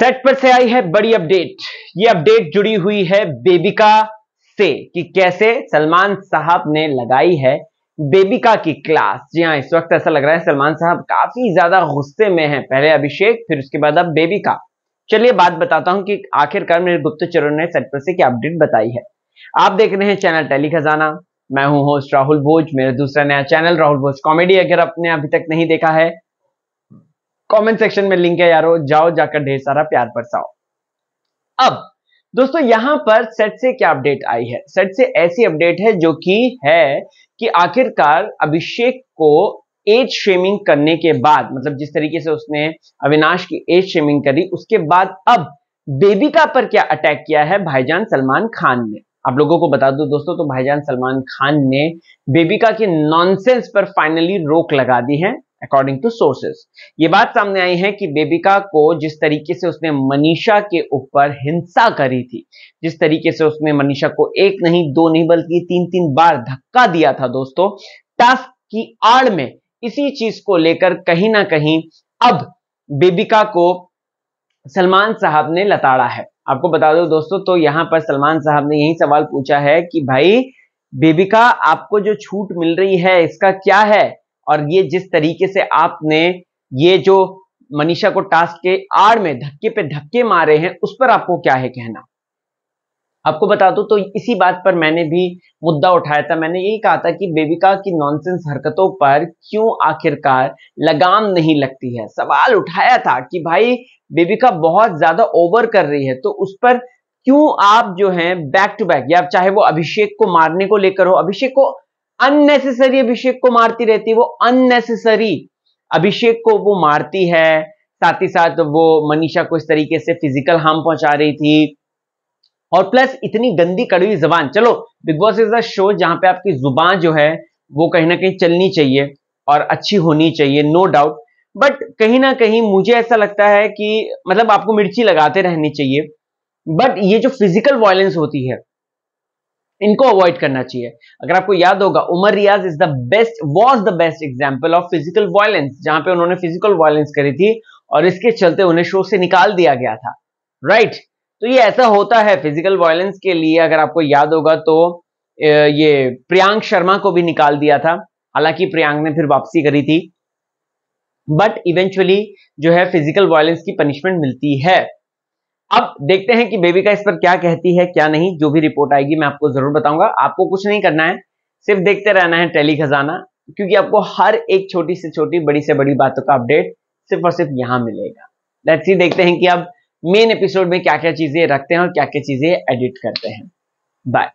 Set पर से आई है बड़ी अपडेट ये अपडेट जुड़ी हुई है बेबिका से कि कैसे सलमान साहब ने लगाई है बेबिका की क्लास जी हाँ इस वक्त ऐसा लग रहा है सलमान साहब काफ़ी ज़्यादा गुस्से में हैं. पहले अभिषेक, फिर उसके बाद अब बेबिका. चलिए बात बताता हूँ कि आखिरकार मेरे गुप्तचरों ने सेट पर से क्या अपडेट बताई है. आप देख रहे हैं चैनल टेली खजाना. मैं हूँ होस्ट राहुल भोज. मेरा दूसरा नया चैनल राहुल भोज. कॉमेडी अगर आपने अभी तक नहीं देखा है कमेंट सेक्शन में लिंक है यारो। जाओ, जाकर ढेर सारा प्यार बरसाओ। अब, दोस्तों, यहाँ पर सेट से क्या अपडेट आई है? सेट से ऐसी अपडेट है जो कि है कि आखिरकार अभिषेक को एज शेमिंग करने के बाद मतलब जिस तरीके से उसने अविनाश की एज शेमिंग करी, उसके बाद अब बेबिका पर क्या अटैक किया है भाईजान सलमान खान ने? आप लोगों को बता दो, दोस्तों तो भाईजान सलमान खान ने बेबिका के नॉनसेंस पर फाइनली रोक लगा दी है। अकॉर्डिंग टू सोर्सेस ये बात सामने आई है कि बेबिका को जिस तरीके से उसने मनीषा के ऊपर हिंसा करी थी, जिस तरीके से उसने मनीषा को एक नहीं, दो नहीं, बल्कि तीन तीन बार धक्का दिया था दोस्तों टास्क की आड़ में इसी चीज़ को लेकर कहीं ना कहीं अब बेबिका को सलमान साहब ने लताड़ा है। आपको बता दो दोस्तों तो यहाँ पर सलमान साहब ने यही सवाल पूछा है कि भाई, बेबिका, आपको जो छूट मिल रही है, इसका क्या है? और ये जिस तरीके से आपने ये जो मनीषा को टास्क के आड़ में धक्के पे धक्के मारे हैं, उस पर आपको क्या है कहना? आपको बता दो तो इसी बात पर मैंने भी मुद्दा उठाया था। मैंने यही कहा था कि बेबिका की नॉनसेंस हरकतों पर क्यों आखिरकार लगाम नहीं लगती है? सवाल उठाया था कि भाई, बेबिका बहुत ज़्यादा ओवर कर रही है तो उस पर क्यों आप जो है बैक टू बैक या चाहे वो अभिषेक को मारने को लेकर हो, अभिषेक को अननेसेसरी अभिषेक को मारती रहती है, वो अननेसेसरी अभिषेक को वो मारती है। साथ ही साथ वो मनीषा को इस तरीके से फ़िज़िकल हार्म पहुँचा रही थी। और प्लस इतनी गंदी कड़वी जबान। चलो Bigg Boss is a show जहाँ पे आपकी ज़ुबान जो है, वो कहीं ना कहीं चलनी चाहिए और अच्छी होनी चाहिए नो डाउट बट कहीं ना कहीं मुझे ऐसा लगता है कि मतलब आपको मिर्ची लगाते रहनी चाहिए। बट ये जो फ़िज़िकल वायलेंस होती है इनको अवॉइड करना चाहिए। अगर आपको याद होगा, Umar Riyaz is the best was the best example of physical violence जहाँ पे उन्होंने फ़िज़िकल वायलेंस करी थी और इसके चलते उन्हें शो से निकाल दिया गया था। Right right? तो ये ऐसा होता है फ़िज़िकल वायलेंस के लिए, अगर आपको याद होगा तो ये प्रियांक शर्मा को भी निकाल दिया था। हालाँकि प्रियांक ने फिर वापसी करी थी। बट इवेंचुअली जो है फ़िज़िकल वायलेंस की पनिशमेंट मिलती है। अब देखते हैं कि बेबी का इस पर क्या कहती है, क्या नहीं, जो भी रिपोर्ट आएगी मैं आपको ज़रूर बताऊँगा। आपको कुछ नहीं करना है, सिर्फ़ देखते रहना है टेली खजाना, क्योंकि आपको हर एक छोटी से छोटी, बड़ी से बड़ी बातों का अपडेट सिर्फ़ और सिर्फ़ यहाँ मिलेगा। लेट्स सी देखते हैं कि अब मेन एपिसोड में क्या क्या चीज़ें रखते हैं और क्या क्या चीज़ें एडिट करते हैं। बाय